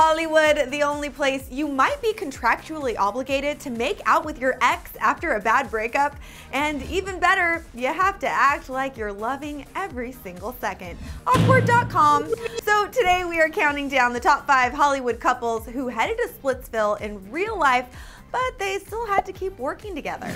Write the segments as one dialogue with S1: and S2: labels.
S1: Hollywood, the only place you might be contractually obligated to make out with your ex after a bad breakup. And even better, you have to act like you're loving every single second. Awkward.com. So today we are counting down the top five Hollywood couples who headed to Splitsville in real life, but they still had to keep working together.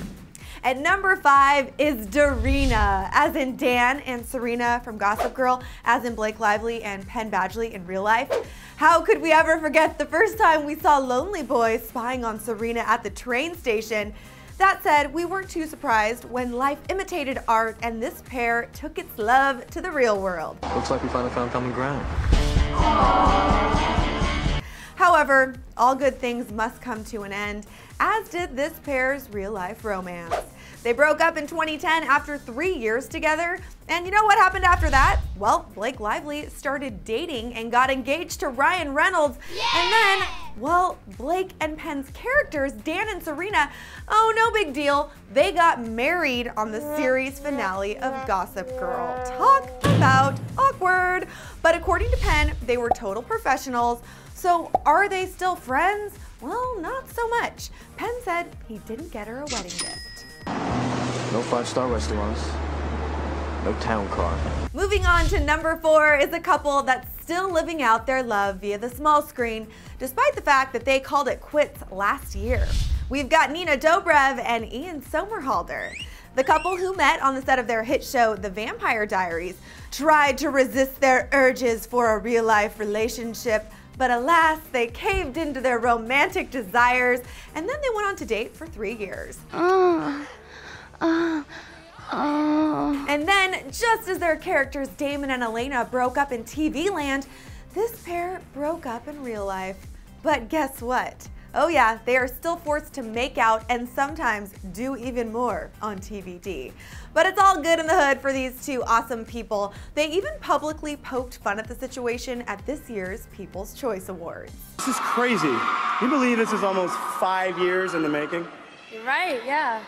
S1: At number five is Derena, as in Dan and Serena from Gossip Girl, as in Blake Lively and Penn Badgley in real life. How could we ever forget the first time we saw Lonely Boy spying on Serena at the train station? That said, we weren't too surprised when life imitated art and this pair took its love to the real world.
S2: Looks like we finally found common ground.
S1: However, all good things must come to an end, as did this pair's real life romance. They broke up in 2010 after three years together. And you know what happened after that? Well, Blake Lively started dating and got engaged to Ryan Reynolds. Yeah! And then, well, Blake and Penn's characters, Dan and Serena, oh, no big deal. They got married on the series finale of Gossip Girl. Talk about awkward. But according to Penn, they were total professionals. So are they still friends? Well, not so much. Penn said he didn't get her a wedding gift.
S2: No five-star restaurants. No town car.
S1: Moving on to number four is a couple that's still living out their love via the small screen, despite the fact that they called it quits last year. We've got Nina Dobrev and Ian Somerhalder. The couple who met on the set of their hit show, The Vampire Diaries, tried to resist their urges for a real-life relationship, but alas, they caved into their romantic desires, and then they went on to date for three years. Uh. Uh, uh. And then, just as their characters Damon and Elena broke up in TV land, this pair broke up in real life. But guess what? Oh yeah, they are still forced to make out and sometimes do even more on TVD. But it's all good in the hood for these two awesome people. They even publicly poked fun at the situation at this year's People's Choice Awards.
S3: This is crazy. You believe this is almost five years in the making?
S4: You're right, yeah.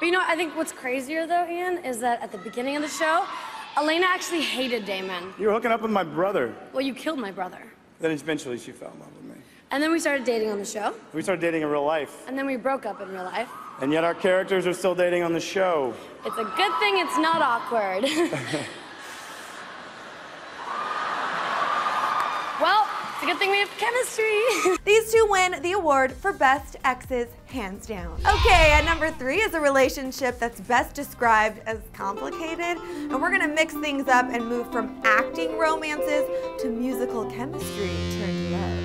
S4: But you know, I think what's crazier though, Ian, is that at the beginning of the show, Elena actually hated Damon.
S3: You were hooking up with my brother.
S4: Well, you killed my brother.
S3: Then eventually she fell in love with me.
S4: And then we started dating on the show.
S3: We started dating in real life.
S4: And then we broke up in real life.
S3: And yet our characters are still dating on the show.
S4: It's a good thing it's not awkward. well, it's a good thing we have chemistry.
S1: These two win the award for Best Exes, hands down. Okay, at number three is a relationship that's best described as complicated. And we're gonna mix things up and move from acting romances to musical chemistry turned love.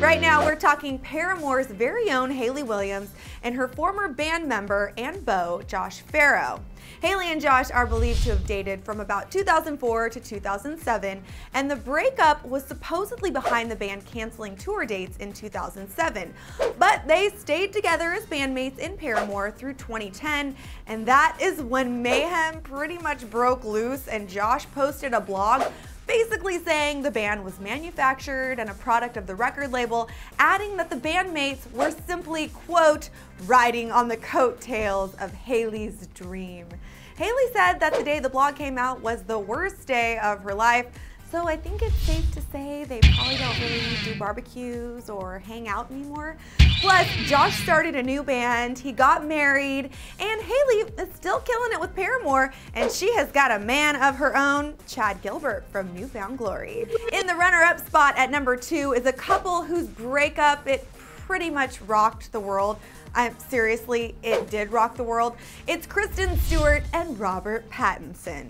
S1: Right now, we're talking Paramore's very own Hayley Williams and her former band member and beau, Josh Farro. Hayley and Josh are believed to have dated from about 2004 to 2007, and the breakup was supposedly behind the band canceling tour dates in 2007. But they stayed together as bandmates in Paramore through 2010, and that is when mayhem pretty much broke loose and Josh posted a blog basically saying the band was manufactured and a product of the record label, adding that the bandmates were simply, quote, riding on the coattails of Hayley's dream. Hayley said that the day the blog came out was the worst day of her life, so I think it's safe to say they probably don't really do barbecues or hang out anymore. Plus, Josh started a new band, he got married, and Hayley is still killing it with Paramore, and she has got a man of her own, Chad Gilbert from New Found Glory. In the runner-up spot at number two is a couple whose breakup, it pretty much rocked the world. I, seriously, it did rock the world. It's Kristen Stewart and Robert Pattinson.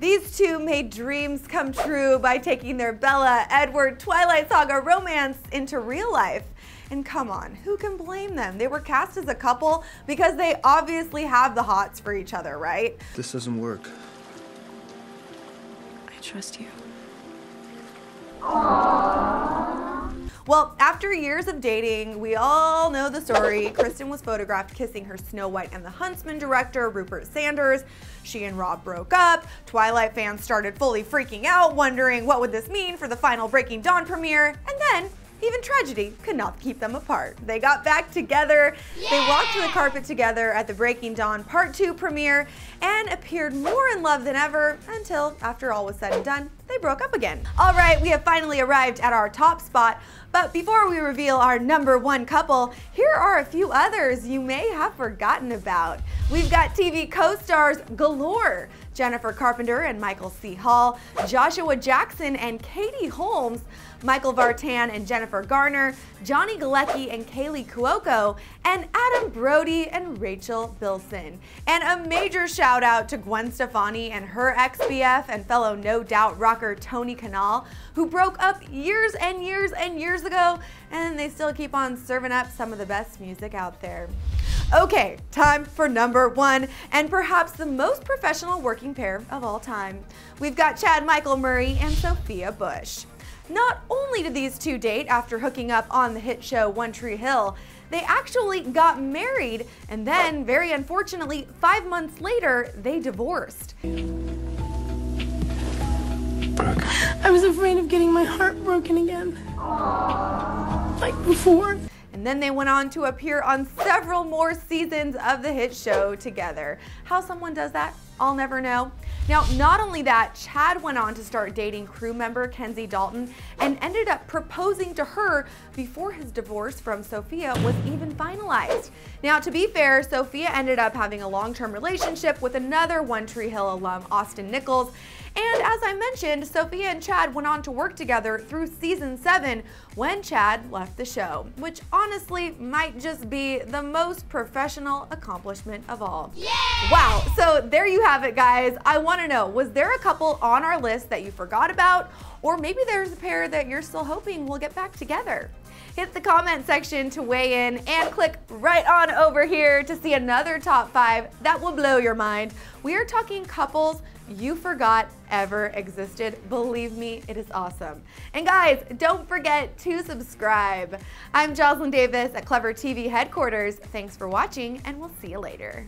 S1: These two made dreams come true by taking their Bella, Edward, Twilight Saga romance into real life. And come on, who can blame them? They were cast as a couple because they obviously have the hots for each other, right?
S2: This doesn't work.
S5: I trust you.
S1: Well, after years of dating, we all know the story. Kristen was photographed kissing her Snow White and the Huntsman director, Rupert Sanders. She and Rob broke up. Twilight fans started fully freaking out, wondering what would this mean for the final Breaking Dawn premiere. And then even tragedy could not keep them apart. They got back together, yeah! they walked the carpet together at the Breaking Dawn Part 2 premiere, and appeared more in love than ever until, after all was said and done, they broke up again. All right, we have finally arrived at our top spot, but before we reveal our number one couple, here are a few others you may have forgotten about. We've got TV co-stars galore. Jennifer Carpenter and Michael C. Hall, Joshua Jackson and Katie Holmes, Michael Vartan and Jennifer Garner, Johnny Galecki and Kaley Cuoco, and Adam Brody and Rachel Bilson. And a major shout out to Gwen Stefani and her ex-BF and fellow No Doubt Tony Kanal, who broke up years and years and years ago, and they still keep on serving up some of the best music out there. Okay, time for number one, and perhaps the most professional working pair of all time. We've got Chad Michael Murray and Sophia Bush. Not only did these two date after hooking up on the hit show One Tree Hill, they actually got married, and then, very unfortunately, five months later, they divorced.
S5: I was afraid of getting my heart broken again. Like before.
S1: And then they went on to appear on several more seasons of the hit show together. How someone does that, I'll never know. Now, not only that, Chad went on to start dating crew member Kenzie Dalton and ended up proposing to her before his divorce from Sophia was even finalized. Now, to be fair, Sophia ended up having a long-term relationship with another One Tree Hill alum, Austin Nichols, and as I mentioned, Sophia and Chad went on to work together through season 7 when Chad left the show, which honestly might just be the most professional accomplishment of all.
S6: Yeah!
S1: Wow, so there you have it guys. I want to know, was there a couple on our list that you forgot about? Or maybe there's a pair that you're still hoping will get back together? Hit the comment section to weigh in and click right on over here to see another top five that will blow your mind. We are talking couples you forgot ever existed. Believe me, it is awesome. And guys, don't forget to subscribe. I'm Joslyn Davis at Clevver TV headquarters. Thanks for watching and we'll see you later.